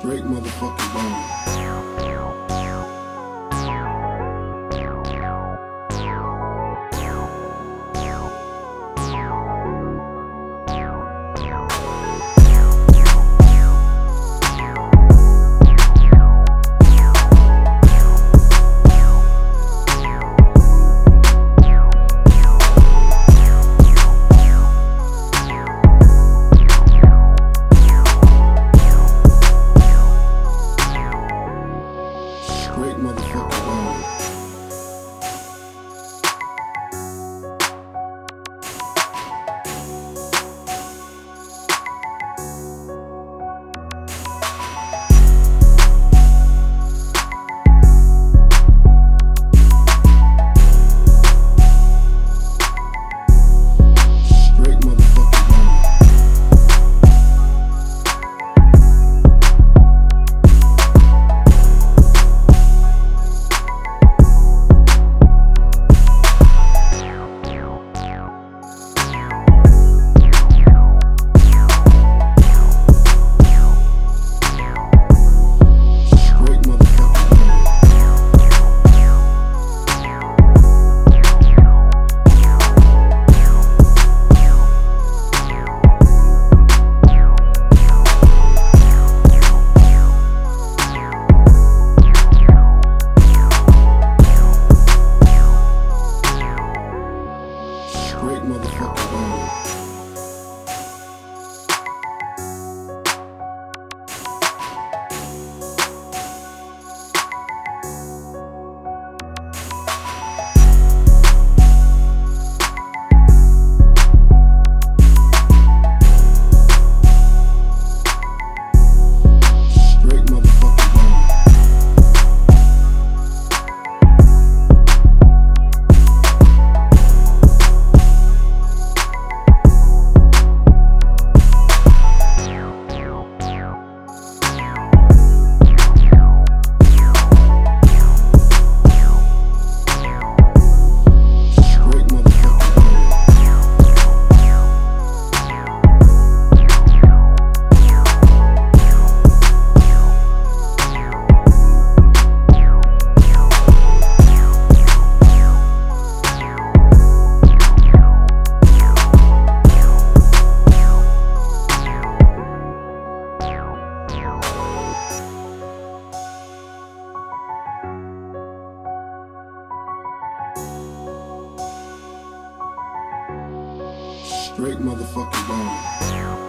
Straight motherfucking bone. great motherfucker. Great motherfucking bone.